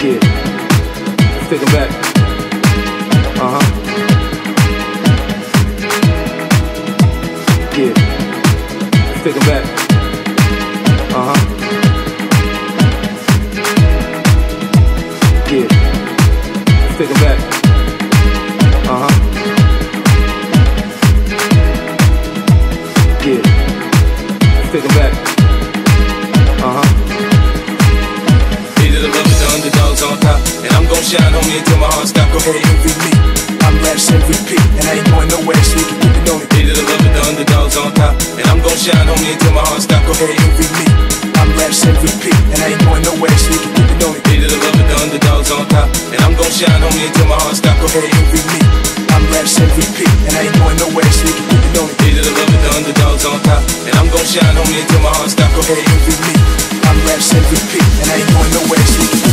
Yeah. Let's take 'em back. Uh huh. Yeah. Let's take 'em back. Uh huh. Yeah. Let's back. Uh huh. Yeah. Let's take 'em back. The underdogs on top. And I'm gon' shine on me until my heart stop. Go ahead, envy me. I'm last MVP, and I ain't going nowhere, so you can keep it on it. Are the lovers, the underdogs on top. And I'm gon' shine on me until my heart stop. Go ahead, envy me. I'm last MVP, and I ain't going nowhere, so you can keep it on it. Are the lovers, the underdogs on top. And I'm gon' shine on me until my heart stop. Go ahead, envy me. I'm last MVP, and I ain't going nowhere, so you can keep it on it. Are the lovers, the underdogs on top. And I'm gon' shine on me until my heart stop. Go ahead, envy me. I'm last MVP, and I ain't going nowhere, so you can keep it on it.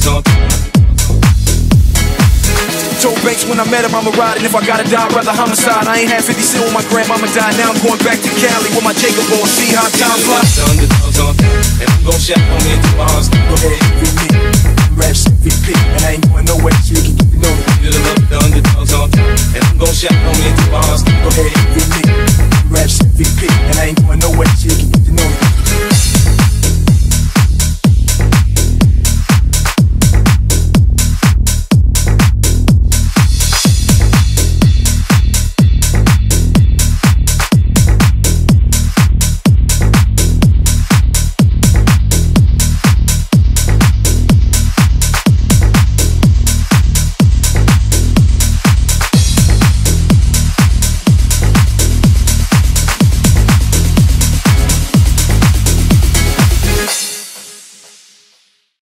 Underdogs on top. Told Banks when I met him I'ma ride And if I gotta die, I'd rather homicide I ain't had 50 cent when my grandmama died Now I'm going back to Cali with my Jacob on See how time flies The underdogs on. And I'm gon' shine on me until my heart stop. Go ahead, envy me. I'm last MVP, and I ain't going nowhere,